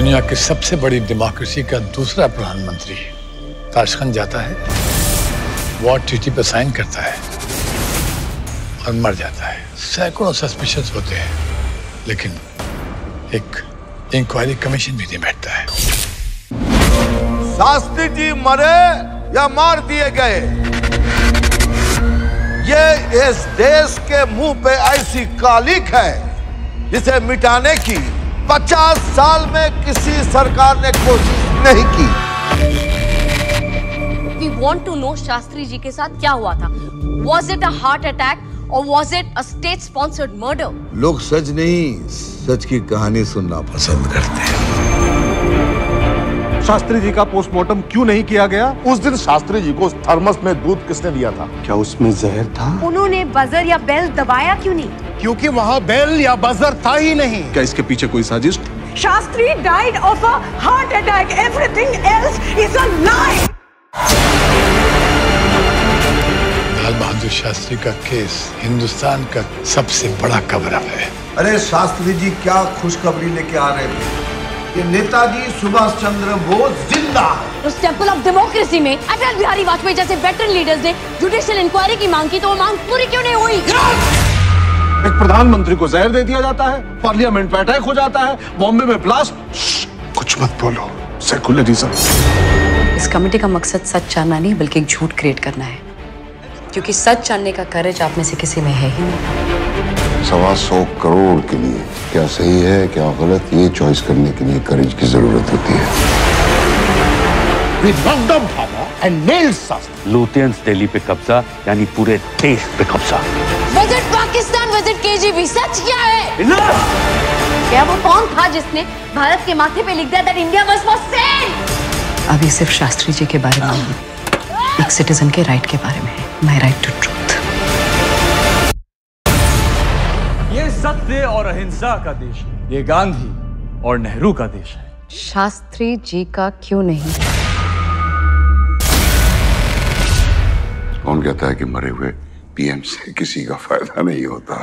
दुनिया की सबसे बड़ी डेमोक्रेसी का दूसरा प्रधानमंत्री ताशखंड जाता है, वॉर ट्रीटी पर साइन करता है और मर जाता है। सैकड़ों सस्पिशंस होते हैं, लेकिन एक इंक्वायरी कमीशन भी नहीं बैठता है। शास्त्री जी मरे या मार दिए गए? ये इस देश के मुँह पे ऐसी कालिक है जिसे मिटाने की 50 साल में किसी सरकार ने कोशिश नहीं की। We want to know Shastri ji के साथ क्या हुआ था was it a heart attack और was it a state sponsored murder लोग सच नहीं सच की कहानी सुनना पसंद करते हैं। शास्त्री जी का पोस्टमार्टम क्यों नहीं किया गया? उस दिन शास्त्री जी को थर्मस में दूध किसने दिया था? क्या उसमें जहर था? उन्होंने बजर या बेल दबाया क्यों नहीं? क्योंकि वहाँ बेल या बजर था ही नहीं। क्या इसके पीछे कोई साजिश? Shastri died of a heart attack. Everything else is a lie. Lal Bahadur Shastri का केस हिंदुस्तान का सबसे बड़ा कवर अप है। अरे शास्त्री जी क्या खुशखबरी लेके आ रहे थे? कि नेताजी सुभाष चंद्र बोस ज़िंदा उस टेंपल ऑफ़ डेमोक्रेसी में अटल बिहारी वाजपेयी जैसे वेटरन लीडर्स ने जुडिशियल इंक्वायरी की मांग की तो वो मांग पूरी क्यों नहीं हुई? एक प्रधानमंत्री को जहर दे दिया जाता है पार्लियामेंट में अटैक हो जाता है बॉम्बे में ब्लास्ट। कुछ मत बोलो सेकुलरिज्म। इस कमेटी का मकसद सच जानना नहीं बल्कि एक झूठ क्रिएट करना है। क्योंकि सच जानने का करेज आप में से किसी में है ही नहीं। सवा सौ करोड़ के लिए क्या सही है क्या गलत ये चॉइस करने के लिए करेज की ज़रूरत होती है। We knocked down Bhabha and nailed Shastri. लूथियंस Delhi पे कब्जा यानी पूरे देश पे कब्जा। It पाकिस्तान it KGB सच क्या है? क्या वो कौन था जिसने भारत के माथे पे लिख दिया that India was for sale? अभी सिर्फ़ शास्त्री जी के बारे में नहीं एक सिटीजन के राइट के बारे में है माई राइट टू ट्रूथ ये सत्य और अहिंसा का देश है। ये गांधी और नेहरू का देश है। शास्त्री जी का क्यों नहीं? कौन कहता है कि मरे हुए पीएम से किसी का फ़ायदा नहीं होता।